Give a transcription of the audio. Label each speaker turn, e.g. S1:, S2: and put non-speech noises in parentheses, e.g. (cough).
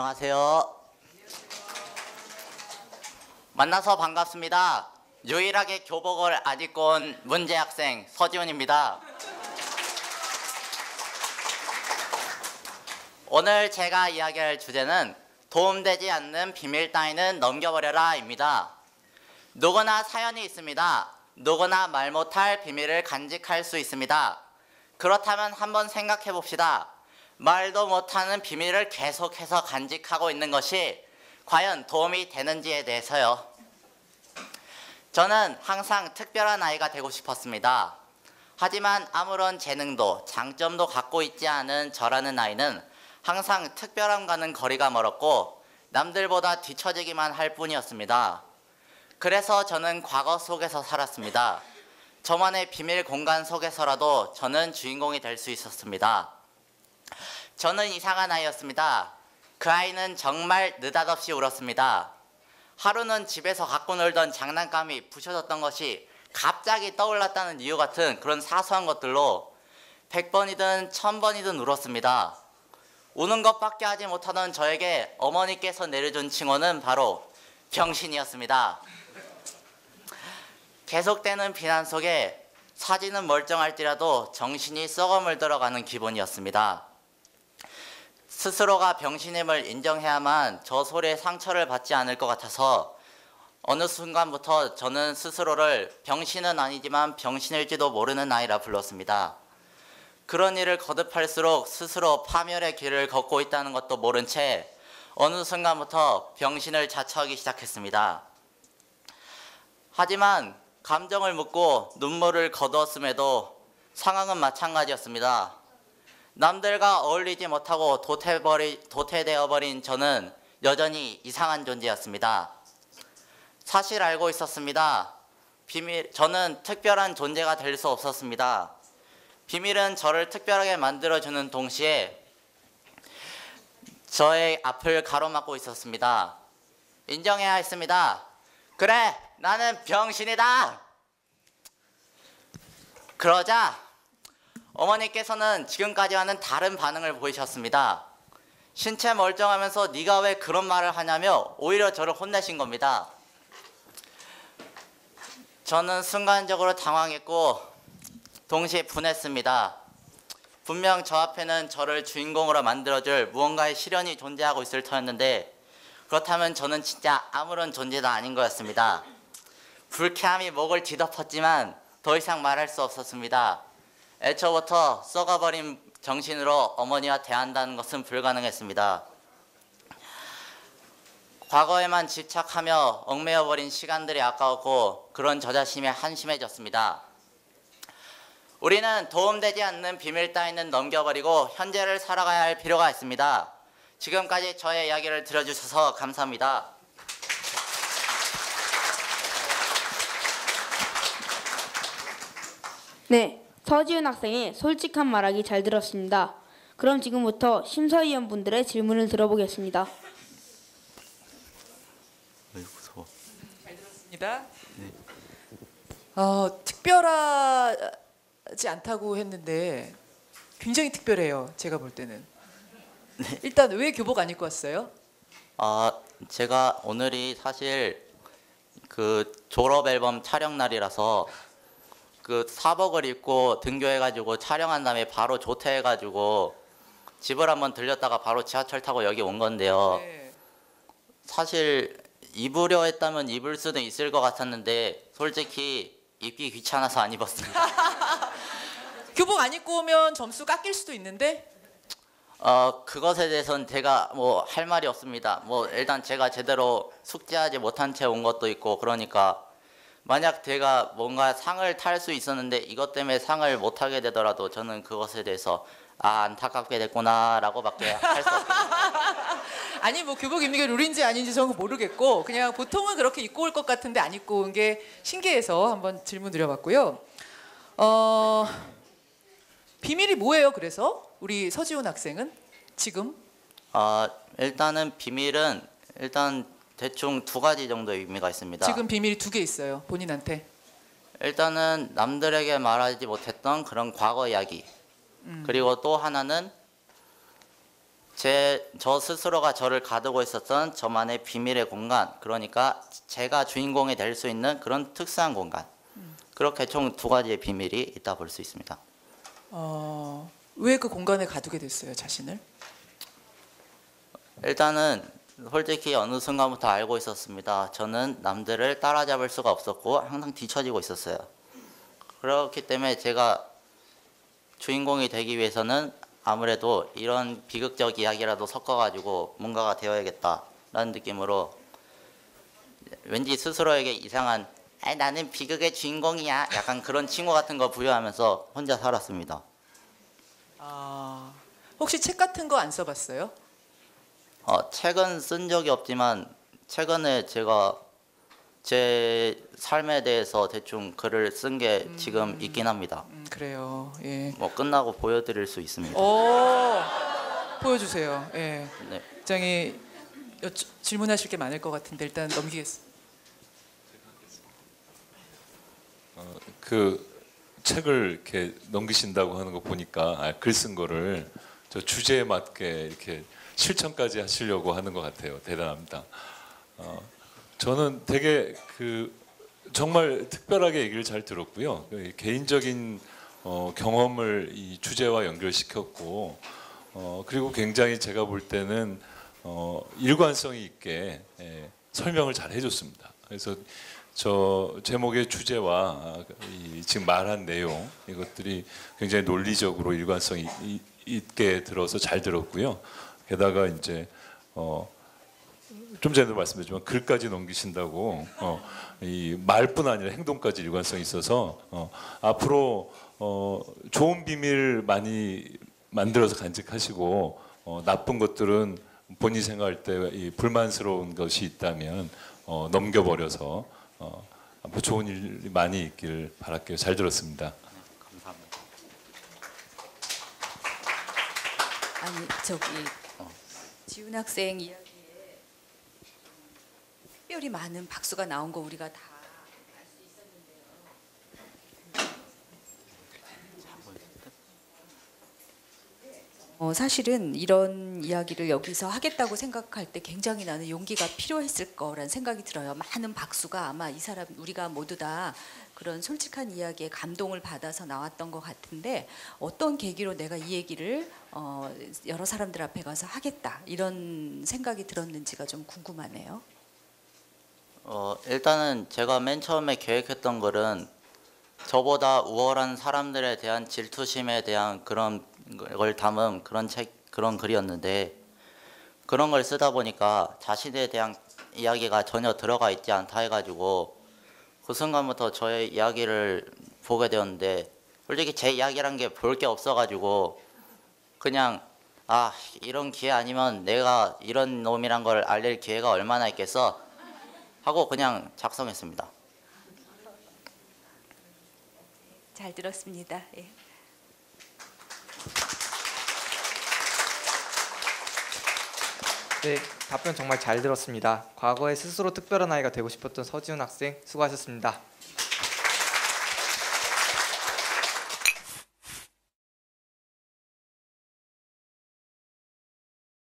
S1: 안녕하세요. 만나서 반갑습니다. 유일하게 교복을 안 입고 온 문제 학생 서지훈입니다. 오늘 제가 이야기할 주제는 도움되지 않는 비밀 따위는 넘겨버려라입니다. 누구나 사연이 있습니다. 누구나 말 못할 비밀을 간직할 수 있습니다. 그렇다면 한번 생각해 봅시다. 말도 못하는 비밀을 계속해서 간직하고 있는 것이 과연 도움이 되는지에 대해서요. 저는 항상 특별한 아이가 되고 싶었습니다. 하지만 아무런 재능도 장점도 갖고 있지 않은 저라는 아이는 항상 특별함과는 거리가 멀었고 남들보다 뒤처지기만 할 뿐이었습니다. 그래서 저는 과거 속에서 살았습니다. 저만의 비밀 공간 속에서라도 저는 주인공이 될 수 있었습니다. 저는 이상한 아이였습니다. 그 아이는 정말 느닷없이 울었습니다. 하루는 집에서 갖고 놀던 장난감이 부셔졌던 것이 갑자기 떠올랐다는 이유 같은 그런 사소한 것들로 100번이든 1000번이든 울었습니다. 우는 것밖에 하지 못하던 저에게 어머니께서 내려준 칭호는 바로 병신이었습니다. 계속되는 비난 속에 사진은 멀쩡할지라도 정신이 썩어물 들어가는 기분이었습니다. 스스로가 병신임을 인정해야만 저 소리에 상처를 받지 않을 것 같아서 어느 순간부터 저는 스스로를 병신은 아니지만 병신일지도 모르는 아이라 불렀습니다. 그런 일을 거듭할수록 스스로 파멸의 길을 걷고 있다는 것도 모른 채 어느 순간부터 병신을 자처하기 시작했습니다. 하지만 감정을 묻고 눈물을 거두었음에도 상황은 마찬가지였습니다. 남들과 어울리지 못하고 도태버리, 도태되어버린 저는 여전히 이상한 존재였습니다. 사실 알고 있었습니다. 비밀, 저는 특별한 존재가 될 수 없었습니다. 비밀은 저를 특별하게 만들어주는 동시에 저의 앞을 가로막고 있었습니다. 인정해야 했습니다. 그래, 나는 병신이다. 그러자 어머니께서는 지금까지와는 다른 반응을 보이셨습니다. 신체 멀쩡하면서 네가 왜 그런 말을 하냐며 오히려 저를 혼내신 겁니다. 저는 순간적으로 당황했고 동시에 분했습니다. 분명 저 앞에는 저를 주인공으로 만들어줄 무언가의 시련이 존재하고 있을 터였는데 그렇다면 저는 진짜 아무런 존재도 아닌 거였습니다. 불쾌함이 목을 뒤덮었지만 더 이상 말할 수 없었습니다. 애초부터 썩어버린 정신으로 어머니와 대한다는 것은 불가능했습니다. 과거에만 집착하며 얽매여버린 시간들이 아까웠고 그런 저 자신이 한심해졌습니다. 우리는 도움되지 않는 비밀 따위는 넘겨버리고 현재를 살아가야 할 필요가 있습니다. 지금까지 저의 이야기를 들어주셔서 감사합니다.
S2: 네, 서지훈 학생의 솔직한 말하기 잘 들었습니다. 그럼 지금부터 심사위원분들의 질문을 들어보겠습니다.
S1: 무서워.
S3: 입니다. 어, 특별하지 않다고 했는데 굉장히 특별해요. 제가 볼 때는. 일단 왜 교복 안 입고 왔어요?
S1: 아, 제가 오늘이 사실 그 졸업 앨범 촬영 날이라서 그 사복을 입고 등교해가지고 촬영한 다음에 바로 조퇴해가지고 집을 한번 들렸다가 바로 지하철 타고 여기 온 건데요.
S3: 네.
S1: 사실 입으려 했다면 입을 수도 있을 것 같았는데 솔직히 입기 귀찮아서 안 입었습니다. (laughs)
S3: 교복 안 입고 오면 점수 깎일 수도 있는데
S1: 어 그것에 대해서는 제가 뭐 할 말이 없습니다. 뭐 일단 제가 제대로 숙지하지 못한 채 온 것도 있고 그러니까 만약 제가 뭔가 상을 탈 수 있었는데 이것 때문에 상을 못 타게 되더라도 저는 그것에 대해서 아 안타깝게 됐구나라고밖에 할 수 없습니다. (laughs)
S3: 아니 뭐 교복 입는 게 룰인지 아닌지 저는 모르겠고 그냥 보통은 그렇게 입고 올 것 같은데 안 입고 온 게 신기해서 한번 질문 드려봤고요. 어 비밀이 뭐예요? 그래서 우리 서지훈 학생은 지금
S1: 어 일단은 비밀은 일단 대충 두 가지 정도의 의미가 있습니다.
S3: 지금 비밀이 두 개 있어요 본인한테.
S1: 일단은 남들에게 말하지 못했던 그런 과거 이야기.
S3: 음.
S1: 그리고 또 하나는 제 저 스스로가 저를 가두고 있었던 저만의 비밀의 공간 그러니까 제가 주인공이 될 수 있는 그런 특수한 공간 그렇게 총 두 가지의 비밀이 있다 볼 수 있습니다.
S3: 어, 왜 그 공간에 가두게 됐어요, 자신을?
S1: 일단은 솔직히 어느 순간부터 알고 있었습니다. 저는 남들을 따라잡을 수가 없었고 항상 뒤처지고 있었어요. 그렇기 때문에 제가 주인공이 되기 위해서는 아무래도 이런 비극적 이야기라도 섞어가지고 뭔가가 되어야겠다라는 느낌으로 왠지 스스로에게 이상한 아 나는 비극의 주인공이야 약간 그런 칭호 같은 거 부여하면서 혼자 살았습니다.
S3: 아, 혹시 책 같은 거 안 써봤어요?
S1: 어, 책은 쓴 적이 없지만 최근에 제가 제 삶에 대해서 대충 글을 쓴 게 지금 있긴 합니다.
S3: 음, 그래요. 예.
S1: 뭐 끝나고 보여드릴 수 있습니다.
S3: 오, 보여주세요. 예.
S1: 네.
S3: 굉장히 여쭤, 질문하실 게 많을 것 같은데 일단 넘기겠습니다.
S4: 그 책을 이렇게 넘기신다고 하는 거 보니까 아, 글쓴 거를 저 주제에 맞게 이렇게 실천까지 하시려고 하는 것 같아요. 대단합니다. 어, 저는 되게 그 정말 특별하게 얘기를 잘 들었고요. 그 개인적인 어, 경험을 이 주제와 연결시켰고 어, 그리고 굉장히 제가 볼 때는 어, 일관성이 있게 예, 설명을 잘 해줬습니다. 그래서 저 제목의 주제와 이 지금 말한 내용 이것들이 굉장히 논리적으로 일관성이 이- 있게 들어서 잘 들었고요. 게다가 이제 어, 좀 전에도 말씀드렸지만 글까지 넘기신다고 어, 이 말뿐 아니라 행동까지 일관성이 있어서 어, 앞으로 어, 좋은 비밀 많이 만들어서 간직하시고 어, 나쁜 것들은 본인이 생각할 때 이 불만스러운 것이 있다면 어, 넘겨버려서 어, 앞으로 좋은 일이 많이 있길 바랄게요. 잘 들었습니다.
S1: 감사합니다.
S5: 아니 저기 지훈 학생 이야기에 특별히 많은 박수가 나온 거 우리가 다 알 수 있었는데요. 어, 사실은 이런 이야기를 여기서 하겠다고 생각할 때 굉장히 나는 용기가 필요했을 거란 생각이 들어요. 많은 박수가 아마 이 사람 우리가 모두 다 그런 솔직한 이야기에 감동을 받아서 나왔던 것 같은데 어떤 계기로 내가 이 얘기를 어, 여러 사람들 앞에 가서 하겠다 이런 생각이 들었는지가 좀 궁금하네요.
S1: 어, 일단은 제가 맨 처음에 계획했던 글은 저보다 우월한 사람들에 대한 질투심에 대한 그런 걸 담은 그런 책 그런 글이었는데 그런 걸 쓰다 보니까 자신에 대한 이야기가 전혀 들어가 있지 않다 해가지고 그 순간부터 저의 이야기를 보게 되었는데 솔직히 제 이야기란 게 볼 게 없어가지고 그냥 아 이런 기회 아니면 내가 이런 놈이란 걸 알릴 기회가 얼마나 있겠어 하고 그냥 작성했습니다.
S5: 잘 들었습니다. 예.
S6: 네, 답변 정말 잘 들었습니다. 과거에 스스로 특별한 아이가 되고 싶었던 서지훈 학생 수고하셨습니다.